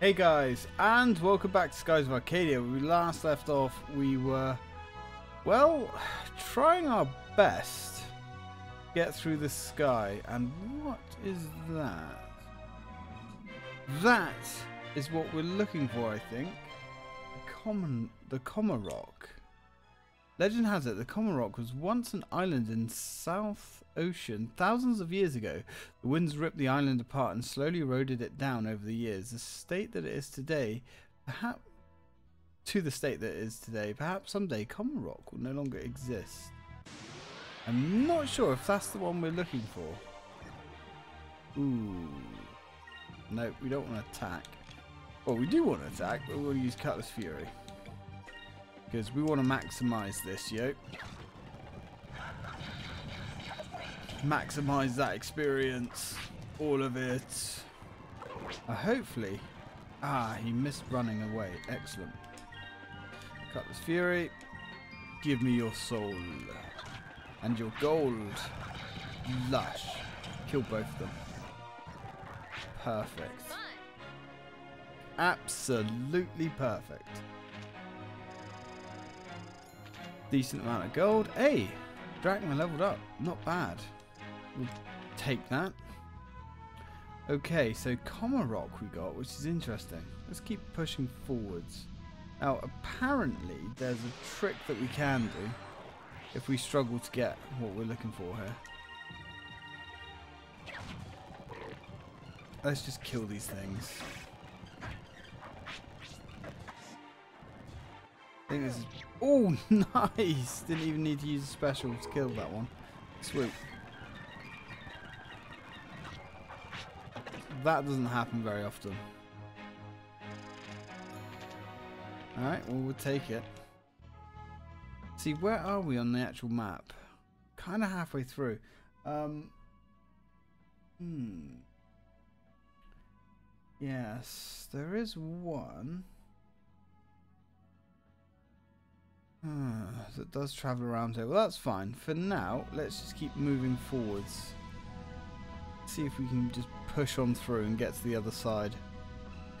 Hey guys, and welcome back to Skies of Arcadia. When we last left off, we were, well, trying our best get through the sky. And what is that? That is what we're looking for, I think. The common, the Comma-Rock. Legend has it the Comma-Rock was once an island in South Ocean thousands of years ago. The winds ripped the island apart and slowly eroded it down over the years. The state that it is today, perhaps to the state that it is today, perhaps someday Comma-Rock will no longer exist. I'm not sure if that's the one we're looking for. Ooh. Nope, we don't want to attack. Well, we do want to attack, but we'll use Cutlass Fury. Because we want to maximize this, yo. Maximize that experience. All of it. Uh, hopefully. Ah, he missed running away. Excellent. Cutlass Fury. Give me your soul. And your gold. Lush. Kill both of them. Perfect. Absolutely perfect. Decent amount of gold. Hey, Drachma leveled up. Not bad. We'll take that. Okay, so Comma-Rock we got, which is interesting. Let's keep pushing forwards. Now, apparently, there's a trick that we can do if we struggle to get what we're looking for here. Let's just kill these things. I think this is... Oh, nice! Didn't even need to use a special to kill that one. Sweet. That doesn't happen very often. Alright, well, we'll take it. See, where are we on the actual map? Kind of halfway through. Um, hmm. Yes, there is one. that does travel around here. Well, that's fine. For now, let's just keep moving forwards. See if we can just push on through and get to the other side.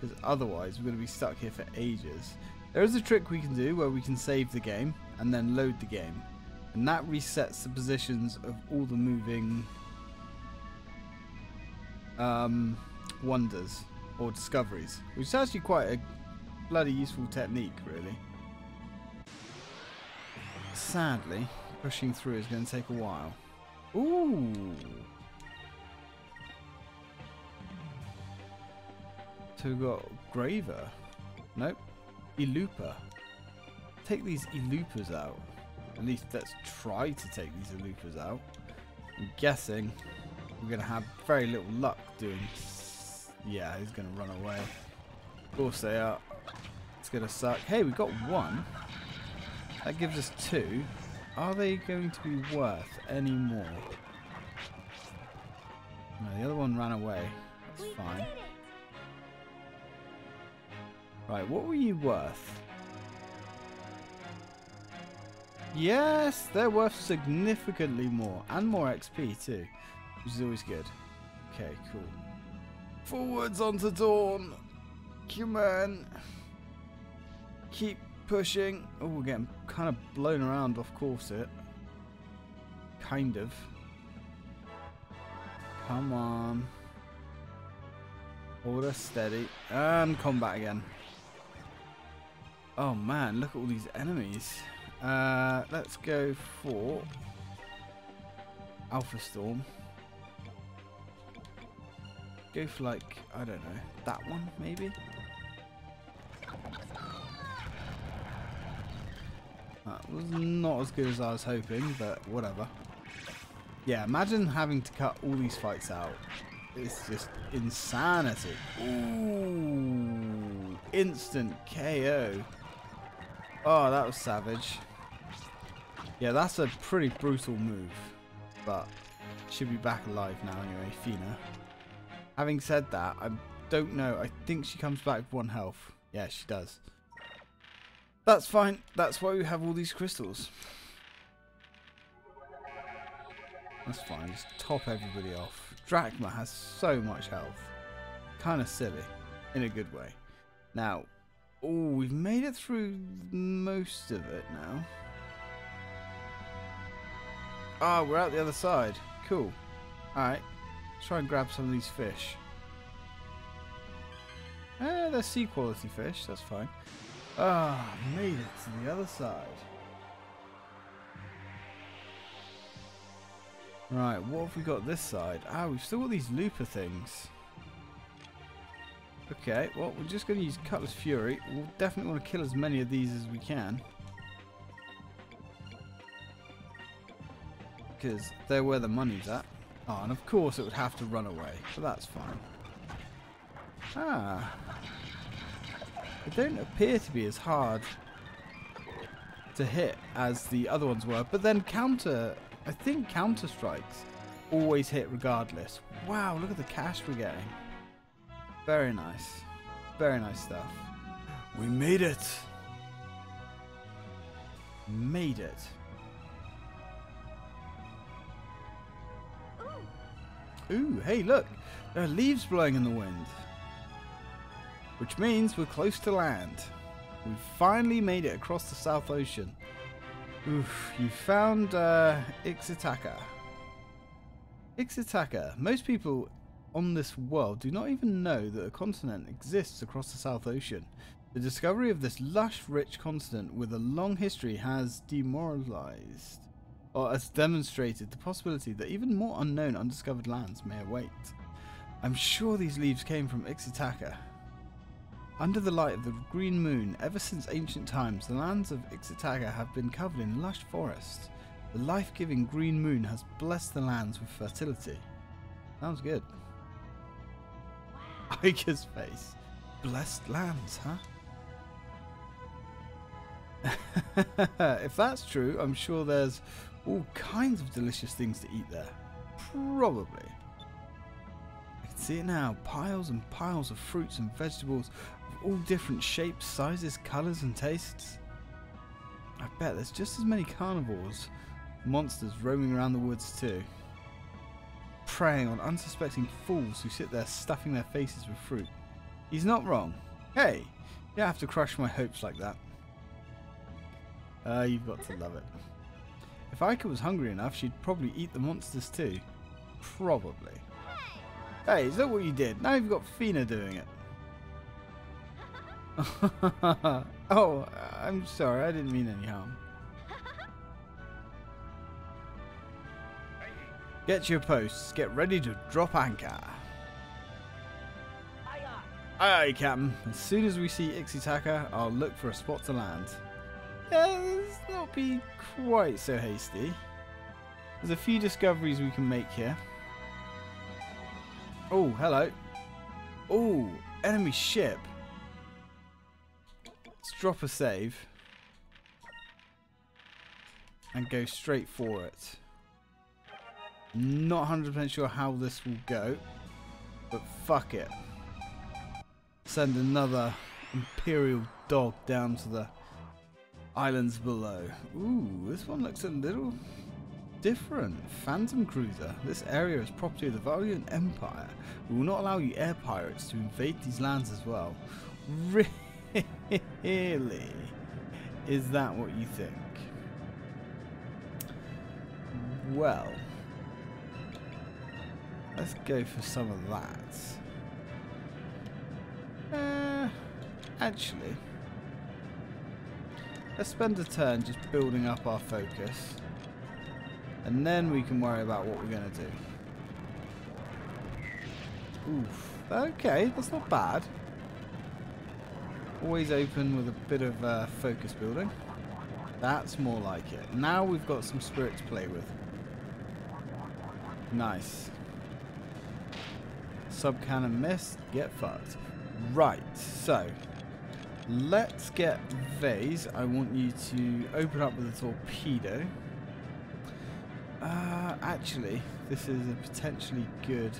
Because otherwise, we're going to be stuck here for ages. There is a trick we can do where we can save the game and then load the game. And that resets the positions of all the moving um, wonders or discoveries. Which is actually quite a bloody useful technique, really. Sadly, pushing through is going to take a while. Ooh! So we've got Graver. Nope. Elupa. Take these Elupas out. At least let's try to take these Elupas out. I'm guessing we're going to have very little luck doing... Yeah, he's going to run away. Of course they are. It's going to suck. Hey, we got one. That gives us two. Are they going to be worth any more? No, the other one ran away. That's fine. Right, what were you worth? Yes, they're worth significantly more. And more XP too. Which is always good. Okay, cool. Forwards onto Dawn. Come on. Keep pushing. Oh, we're getting kind of blown around off course it. Kind of. Come on. Order steady. And combat again. Oh man, look at all these enemies. Uh, let's go for Alpha Storm. Go for like, I don't know, that one maybe? That was not as good as I was hoping, but whatever. Yeah, imagine having to cut all these fights out. It's just insanity. Ooh, instant KO. Oh, that was savage. Yeah, that's a pretty brutal move. But should be back alive now anyway, Fina. Having said that, I don't know. I think she comes back with one health. Yeah, she does. That's fine. That's why we have all these crystals. That's fine. Just top everybody off. Drachma has so much health. Kind of silly. In a good way. Now, oh, we've made it through most of it now. Ah, oh, we're out the other side. Cool. Alright. Let's try and grab some of these fish. Eh, they're sea quality fish. That's fine. Ah, made it to the other side. Right, what have we got this side? Ah, we've still got these looper things. Okay, well, we're just going to use Cutlass Fury. We'll definitely want to kill as many of these as we can. Because they're where the money's at. Oh, and of course it would have to run away, but that's fine. Ah. They don't appear to be as hard to hit as the other ones were, but then counter, I think counter strikes always hit regardless. Wow, look at the cash we're getting. Very nice. Very nice stuff. We made it. Made it. Ooh, hey look. There are leaves blowing in the wind. Which means we're close to land. We've finally made it across the South Ocean. Oof, you found uh, Ixa'taka. Ixa'taka. Most people on this world do not even know that a continent exists across the South Ocean. The discovery of this lush, rich continent with a long history has demoralized, or has demonstrated the possibility that even more unknown, undiscovered lands may await. I'm sure these leaves came from Ixa'taka. Under the light of the green moon, ever since ancient times, the lands of Ixa'taka have been covered in lush forests. The life-giving green moon has blessed the lands with fertility. Sounds good. Aika's face. Blessed lands, huh? if that's true, I'm sure there's all kinds of delicious things to eat there. Probably. I can see it now. Piles and piles of fruits and vegetables all different shapes, sizes, colours and tastes. I bet there's just as many carnivores, monsters roaming around the woods too preying on unsuspecting fools who sit there stuffing their faces with fruit. He's not wrong. Hey, you don't have to crush my hopes like that. Uh, you've got to love it. If Aika was hungry enough, she'd probably eat the monsters too. Probably. Hey, is that what you did? Now you've got Fina doing it. oh, I'm sorry, I didn't mean any harm. Get your posts. Get ready to drop anchor. Aye, aye. Captain. As soon as we see Ixa'taka, I'll look for a spot to land. Let's not be quite so hasty. There's a few discoveries we can make here. Oh, hello. Oh, enemy ship. Let's drop a save. And go straight for it. Not 100% sure how this will go, but fuck it. Send another Imperial dog down to the islands below. Ooh, this one looks a little different. Phantom Cruiser. This area is property of the Valuan Empire. We will not allow you air pirates to invade these lands as well. Really? Is that what you think? Well... Let's go for some of that. Uh, actually, let's spend a turn just building up our focus. And then we can worry about what we're going to do. Oof. Okay, that's not bad. Always open with a bit of uh, focus building. That's more like it. Now we've got some spirit to play with. Nice. Sub Subcannon missed. Get fucked. Right, so let's get Vyse. I want you to open up with a torpedo. Uh, actually, this is a potentially good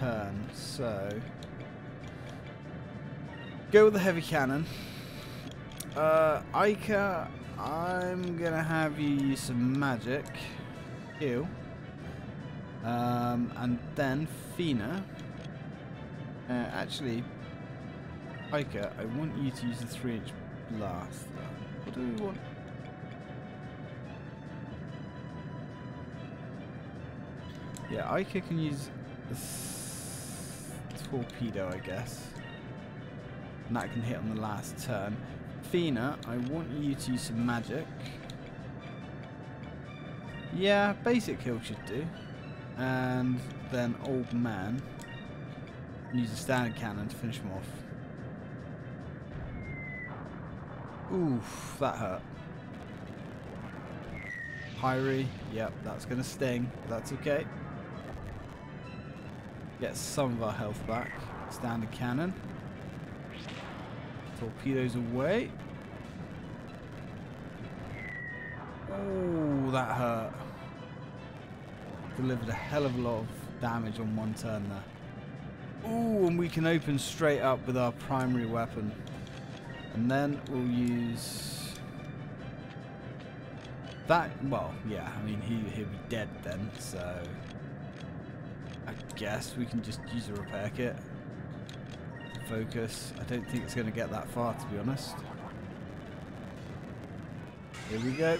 turn. So go with the heavy cannon. Uh, Aika, I'm gonna have you use some magic. Heal. Um, and then Fina. Uh, actually, Aika, I want you to use the 3 inch blaster. What do we want? Yeah, Aika can use torpedo, I guess. And that can hit on the last turn. Fina, I want you to use some magic. Yeah, basic kill should do. And then Old Man. Use a standard cannon to finish him off. Oof, that hurt. Pyri, yep, that's going to sting. That's okay. Get some of our health back. Standard cannon. Torpedoes away. Oh, that hurt. Delivered a hell of a lot of damage on one turn there. Oh, and we can open straight up with our primary weapon. And then we'll use that. Well, yeah, I mean, he, he'll be dead then, so I guess we can just use a repair kit. Focus. I don't think it's going to get that far, to be honest. Here we go.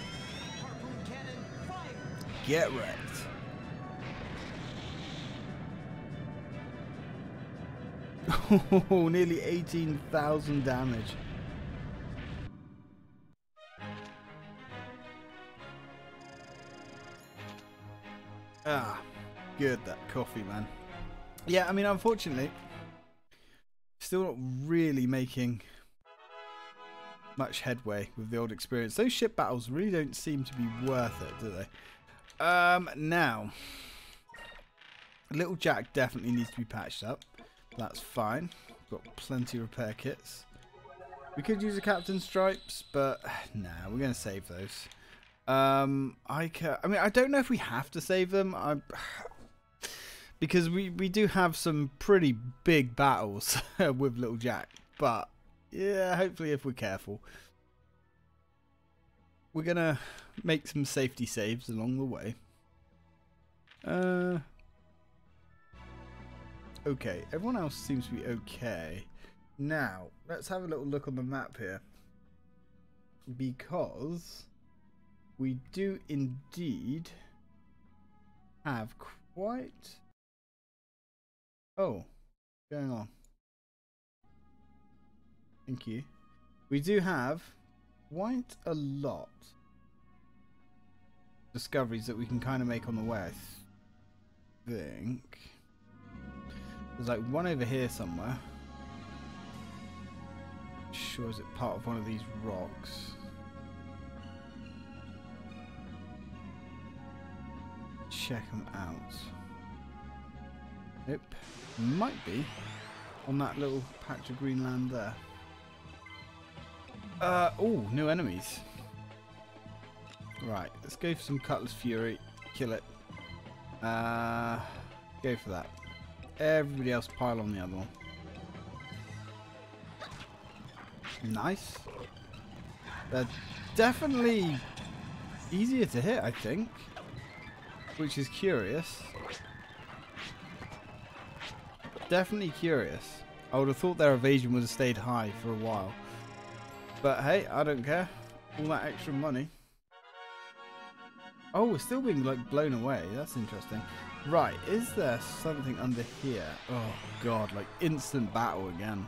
Get wrecked. Oh, nearly 18,000 damage. Ah, good that coffee, man. Yeah, I mean, unfortunately, still not really making much headway with the old experience. Those ship battles really don't seem to be worth it, do they? Um, now, Little Jack definitely needs to be patched up. That's fine. Got plenty of repair kits. We could use a Captain Stripes, but nah, we're going to save those. Um, I can, I mean, I don't know if we have to save them. I, because we, we do have some pretty big battles with Little Jack. But, yeah, hopefully if we're careful. We're going to make some safety saves along the way. Uh, okay, everyone else seems to be okay. Now, let's have a little look on the map here. Because we do indeed have quite... Oh, going on. Thank you. We do have quite a lot discoveries that we can kind of make on the way, I think. There's like one over here somewhere. Sure, is it part of one of these rocks? check them out. Nope. Might be on that little patch of green land there. Uh, oh, new enemies. Right, let's go for some Cutlass Fury. Kill it. Uh, go for that. Everybody else pile on the other one. Nice. They're definitely easier to hit, I think which is curious. Definitely curious. I would have thought their evasion would have stayed high for a while. But hey, I don't care. All that extra money. Oh, we're still being like blown away. That's interesting. Right, is there something under here? Oh god, like instant battle again.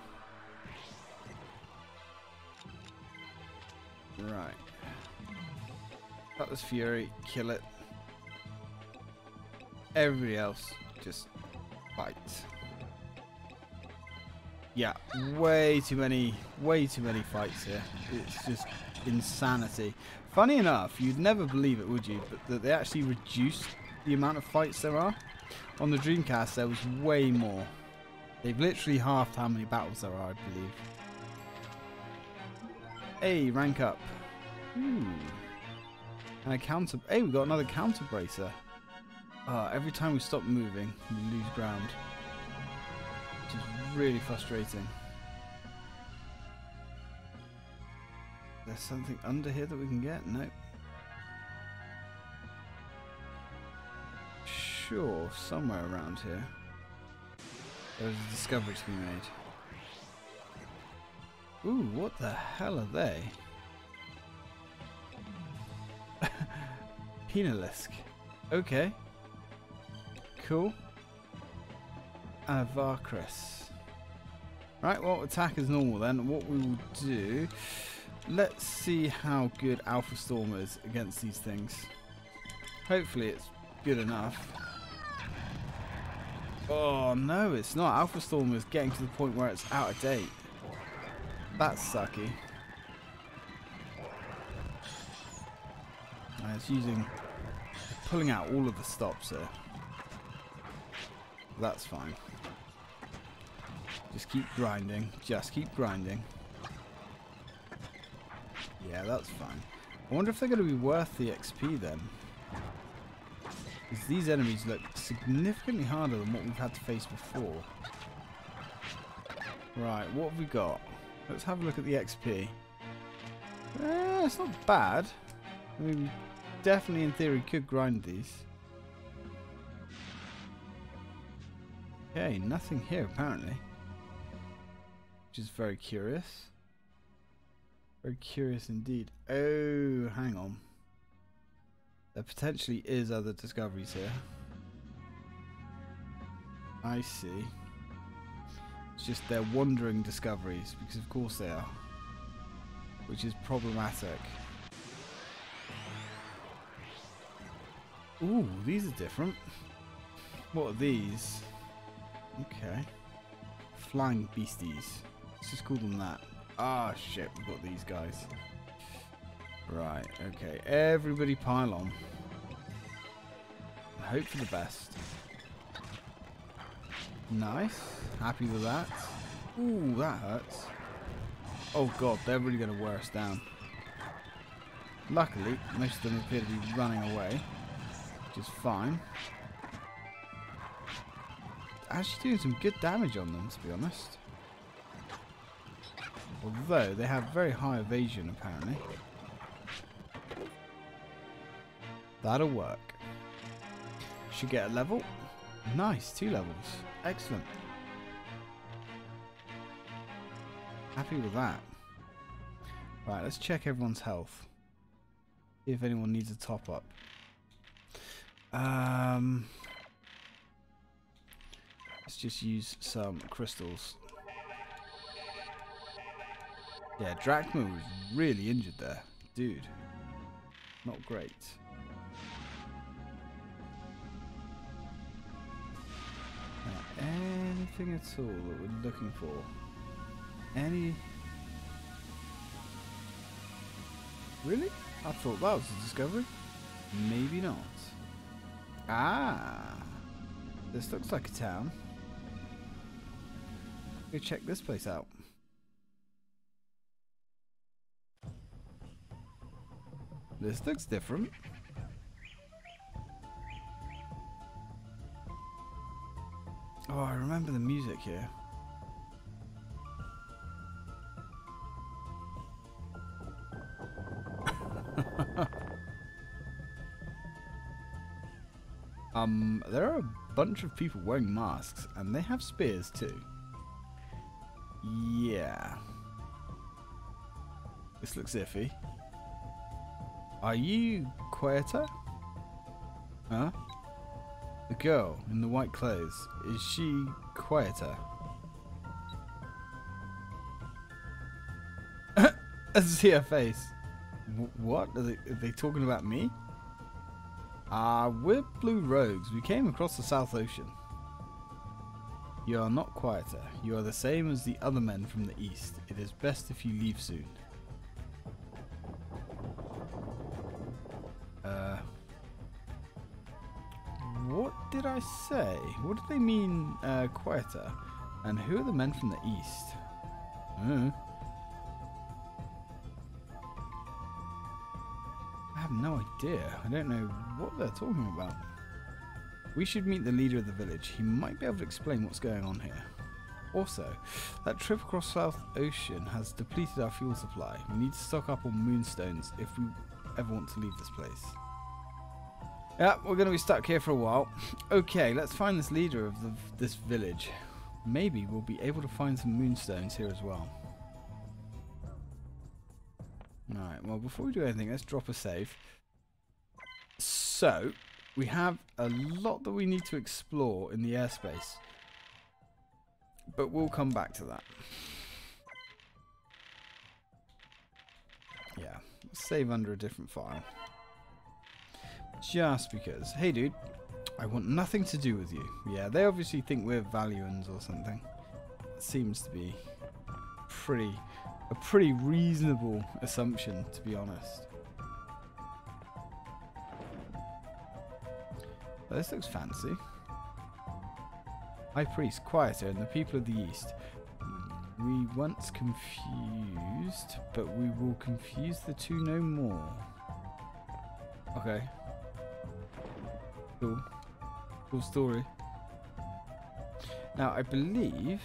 Right. Cutlass Fury, kill it. Everybody else just fight. Yeah, way too many, way too many fights here. It's just insanity. Funny enough, you'd never believe it, would you? But that they actually reduced the amount of fights there are. On the Dreamcast, there was way more. They've literally halved how many battles there are, I believe. Hey, rank up. Ooh. And a counter. Hey, we got another counter bracer. Uh, every time we stop moving, we lose ground. Is really frustrating. There's something under here that we can get? Nope. Sure, somewhere around here. There's a discovery to be made. Ooh, what the hell are they? Penalisk. Okay. Cool. And a Varkris. Right, well, attack is normal then. What we will do... Let's see how good Alpha Storm is against these things. Hopefully it's good enough. Oh, no, it's not. Alpha Storm is getting to the point where it's out of date. That's sucky. And it's using... Pulling out all of the stops here. That's fine. Just keep grinding. Just keep grinding. Yeah, that's fine. I wonder if they're going to be worth the XP then. Because these enemies look significantly harder than what we've had to face before. Right, what have we got? Let's have a look at the XP. Eh, it's not bad. I mean, definitely in theory could grind these. Okay, nothing here apparently. Which is very curious. Very curious indeed. Oh, hang on. There potentially is other discoveries here. I see. It's just they're wandering discoveries, because of course they are. Which is problematic. Ooh, these are different. What are these? Okay. Flying beasties. Let's just call them that. Ah, shit, we've got these guys. Right, okay. Everybody pile on. Hope for the best. Nice. Happy with that. Ooh, that hurts. Oh god, they're really going to wear us down. Luckily, most of them appear to be running away, which is fine. Actually doing some good damage on them, to be honest. Although, they have very high evasion, apparently. That'll work. Should get a level. Nice, two levels. Excellent. Happy with that. Right, let's check everyone's health. See if anyone needs a top up. Um, let's just use some crystals. Yeah, Drachma was really injured there. Dude. Not great. anything at all that we're looking for? Any... Really? I thought that was a discovery. Maybe not. Ah! This looks like a town. Go check this place out. This looks different. Oh, I remember the music here. um, there are a bunch of people wearing masks, and they have spears too. Yeah. This looks iffy. Are you Quieter? Huh? The girl in the white clothes, is she quieter? I see her face. W what? Are they, are they talking about me? Ah, uh, we're Blue Rogues. We came across the South Ocean. You are not quieter. You are the same as the other men from the east. It is best if you leave soon. Do they mean, uh, quieter? And who are the men from the east? Uh. I have no idea. I don't know what they're talking about. We should meet the leader of the village. He might be able to explain what's going on here. Also, that trip across South Ocean has depleted our fuel supply. We need to stock up on moonstones if we ever want to leave this place. Yeah, we're going to be stuck here for a while. Okay, let's find this leader of the, this village. Maybe we'll be able to find some moonstones here as well. Alright, well, before we do anything, let's drop a save. So, we have a lot that we need to explore in the airspace. But we'll come back to that. Yeah, save under a different file. Just because. Hey, dude, I want nothing to do with you. Yeah, they obviously think we're Valuans or something. Seems to be pretty a pretty reasonable assumption, to be honest. But this looks fancy. High Priest, quieter, and the people of the East. We once confused, but we will confuse the two no more. Okay. Cool. Cool story. Now, I believe...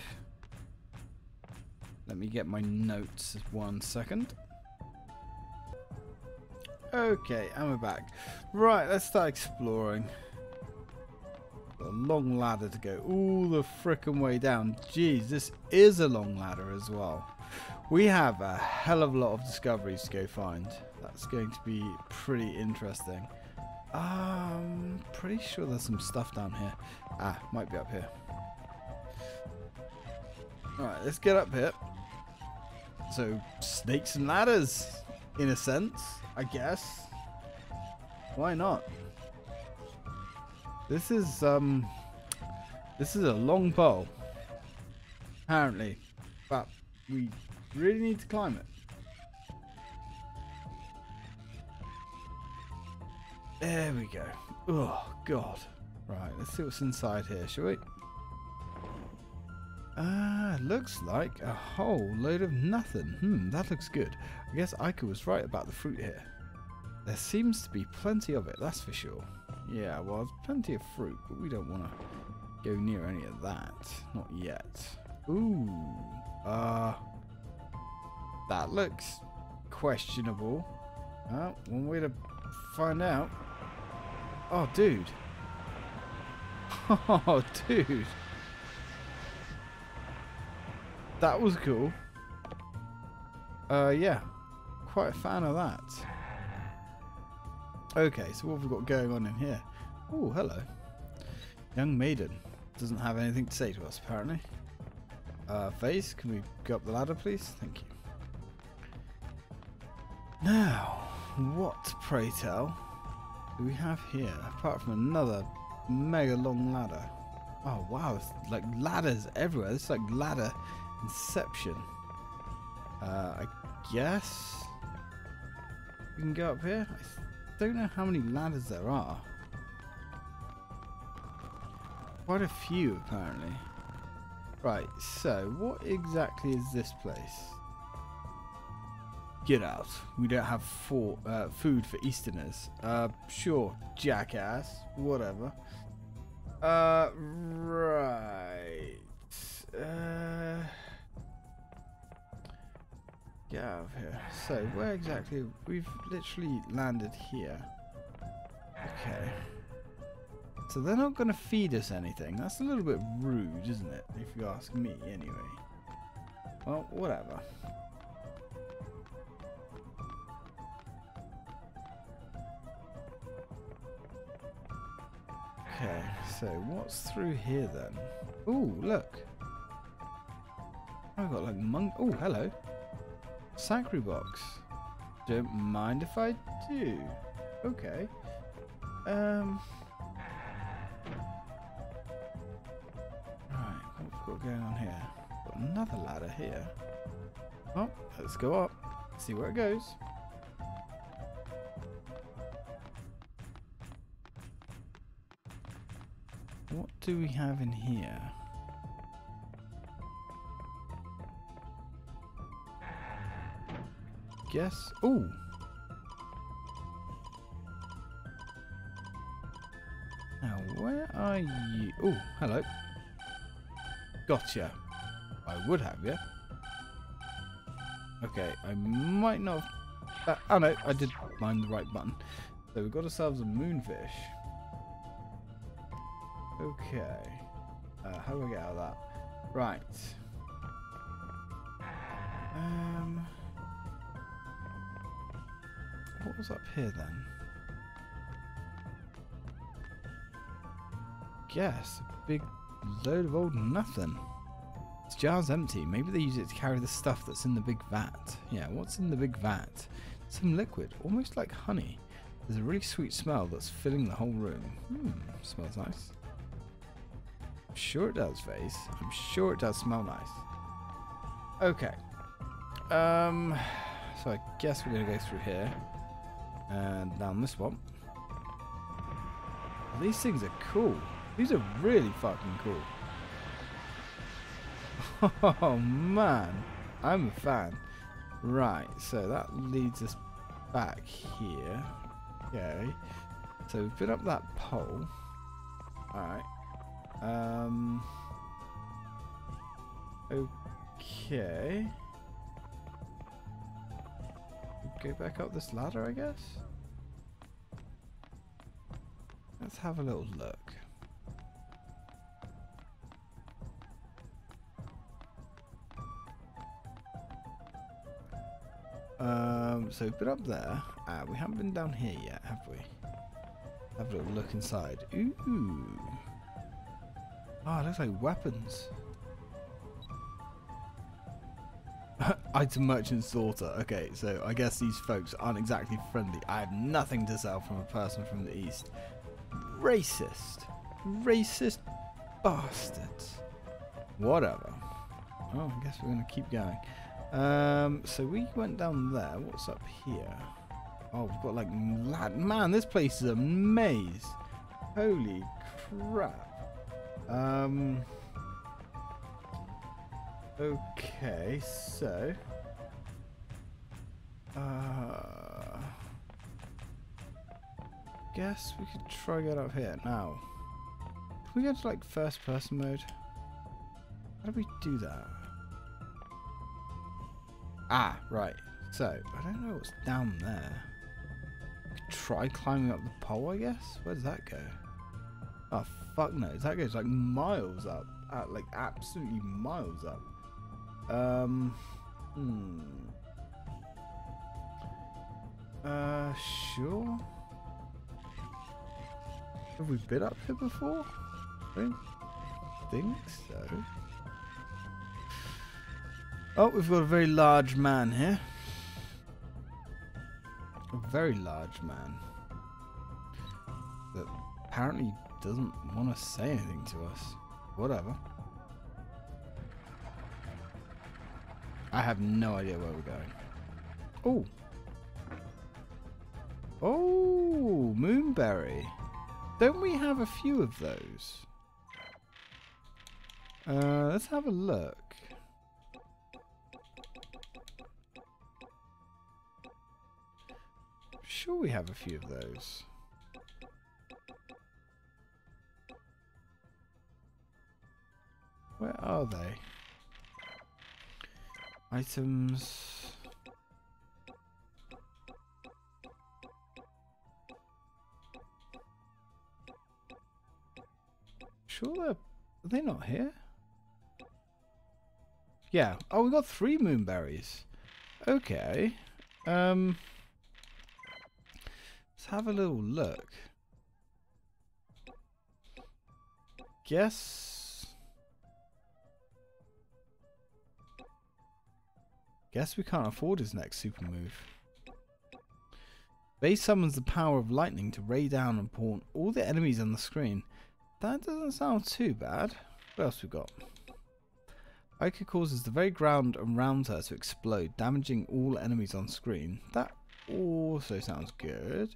Let me get my notes one second. Okay, and we're back. Right, let's start exploring. A long ladder to go all the frickin' way down. Jeez, this is a long ladder as well. We have a hell of a lot of discoveries to go find. That's going to be pretty interesting. Um, pretty sure there's some stuff down here. Ah, might be up here. Alright, let's get up here. So, snakes and ladders, in a sense, I guess. Why not? This is, um, this is a long pole. Apparently. But we really need to climb it. There we go. Oh, God. Right, let's see what's inside here, shall we? Ah, looks like a whole load of nothing. Hmm, that looks good. I guess Aika was right about the fruit here. There seems to be plenty of it, that's for sure. Yeah, well, there's plenty of fruit, but we don't want to go near any of that. Not yet. Ooh. Uh, that looks questionable. Uh, one way to find out. Oh, dude. Oh, dude. That was cool. Uh, yeah. Quite a fan of that. Okay, so what have we got going on in here? Oh, hello. Young maiden. Doesn't have anything to say to us, apparently. Uh, face, can we go up the ladder, please? Thank you. Now, what, pray tell, do we have here, apart from another mega long ladder? Oh, wow, it's like ladders everywhere. It's like ladder inception. Uh, I guess we can go up here. I don't know how many ladders there are. Quite a few, apparently. Right, so what exactly is this place? Get out. We don't have for, uh, food for Easterners. Uh, sure, jackass. Whatever. Uh, right. Uh, get out of here. So, where exactly? We've literally landed here. Okay. So they're not going to feed us anything. That's a little bit rude, isn't it? If you ask me, anyway. Well, whatever. Okay, so what's through here then? Oh, look. I've got like monk. Oh, hello. Sacri box. Don't mind if I do. Okay. Um. Right, what have we got going on here? Got another ladder here. Oh, let's go up. See where it goes. What do we have in here? Guess. Oh. Now, where are you? Oh, hello. Gotcha. I would have you. Okay, I might not have... Uh, oh no, I did find the right button. So we've got ourselves a moonfish. Okay. Uh, how do I get out of that? Right. Um. what was up here then? Guess a big load of old nothing. This jar's empty. Maybe they use it to carry the stuff that's in the big vat. Yeah, what's in the big vat? Some liquid, almost like honey. There's a really sweet smell that's filling the whole room. Hmm, smells nice. I'm sure it does, Vyse. I'm sure it does smell nice. Okay. Um, so I guess we're going to go through here. And down this one. These things are cool. These are really fucking cool. Oh man, I'm a fan. Right, so that leads us back here. Okay. So we've been up that pole. Alright. Um. Okay. Go back up this ladder, I guess? Let's have a little look. Um, so we've been up there. Uh, we haven't been down here yet, have we? Have a little look inside. Ooh. Oh, it looks like weapons. Item merchant's daughter. Okay, so I guess these folks aren't exactly friendly. I have nothing to sell from a person from the east. Racist. Racist bastards. Whatever. Oh, I guess we're going to keep going. Um, so we went down there. What's up here? Oh, we've got like. Man, this place is a maze. Holy crap. Um. Okay, so. Uh. Guess we could try get up here now. Can we go to like first person mode? How do we do that? Ah, right. So, I don't know what's down there. Try climbing up the pole, I guess? Where does that go? Oh, fuck no. That goes like miles up. Uh, like, absolutely miles up. Um, hmm. Uh, sure. Have we been up here before? I don't think so. Oh, we've got a very large man here. A very large man. That apparently doesn't want to say anything to us. Whatever. I have no idea where we're going. Oh. Oh, moonberry. Don't we have a few of those? Uh, let's have a look. Sure we have a few of those. Where are they? Items. Sure they're... Are they not here? Yeah. Oh, we got three moonberries. Okay. Um... Let's have a little look. Guess... Guess we can't afford his next super move. Base summons the power of lightning to ray down and pawn all the enemies on the screen. That doesn't sound too bad. What else we got? Aika causes the very ground around her to explode, damaging all enemies on screen. That also sounds good.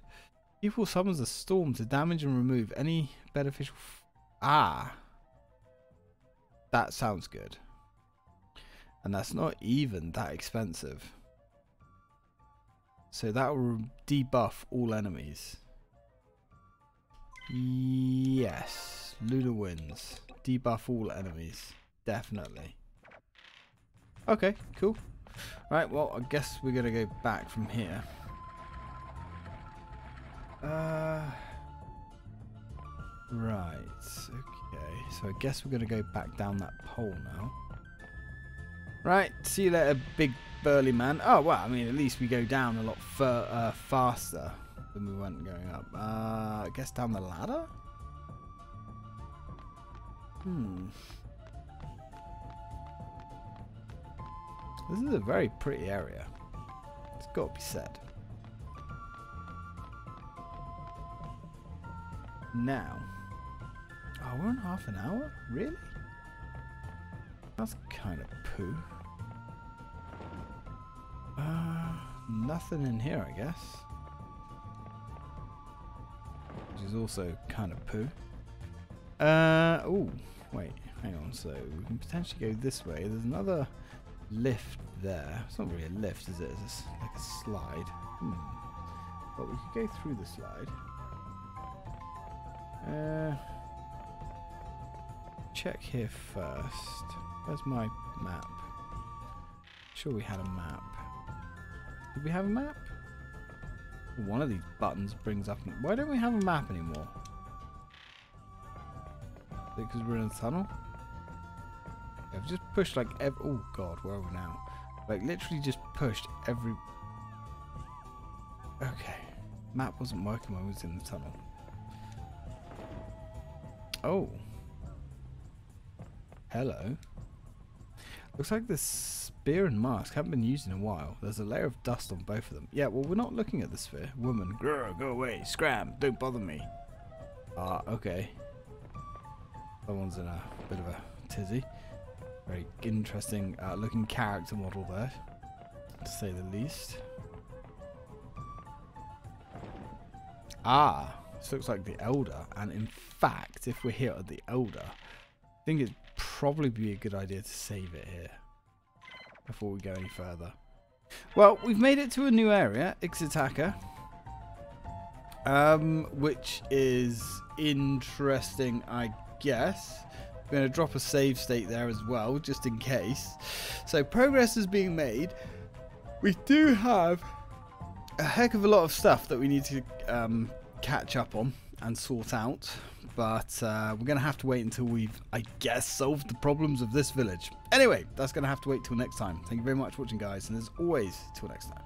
Equal summons a storm to damage and remove any beneficial... ah! That sounds good. And that's not even that expensive. So that will debuff all enemies. Yes. Luna wins. Debuff all enemies. Definitely. Okay, cool. Right, well, I guess we're going to go back from here. Uh, right. Okay. So I guess we're going to go back down that pole now. Right, see you later, big burly man. Oh, well, I mean, at least we go down a lot uh, faster than we went going up. Uh, I guess down the ladder? Hmm. This is a very pretty area. It's got to be said. Now. Oh, we're half an hour? Really? That's kind of poo. Uh, nothing in here, I guess. Which is also kind of poo. Uh, oh, wait, hang on. So we can potentially go this way. There's another lift there. It's not really a lift, is it? It's like a slide. Hmm. But we could go through the slide. Uh, check here first. Where's my map? Sure we had a map. Did we have a map? One of these buttons brings up... Why don't we have a map anymore? Because we're in a tunnel? I've just pushed like. Oh god, where are we now? Like literally just pushed every... Okay. Map wasn't working when we was in the tunnel. Oh. Hello. Looks like the spear and mask haven't been used in a while. There's a layer of dust on both of them. Yeah, well, we're not looking at the sphere. Woman, Grr, go away. Scram, don't bother me. Ah, uh, okay. Someone's in a bit of a tizzy. Very interesting uh, looking character model there, to say the least. Ah, this looks like the Elder. And in fact, if we're here at the Elder, I think it'd probably be a good idea to save it here before we go any further. Well, we've made it to a new area, Ixa'taka, um, which is interesting, I guess. We're going to drop a save state there as well, just in case. So progress is being made. We do have a heck of a lot of stuff that we need to um, catch up on and sort out. But uh, we're going to have to wait until we've, I guess, solved the problems of this village. Anyway, that's going to have to wait till next time. Thank you very much for watching, guys. And as always, till next time.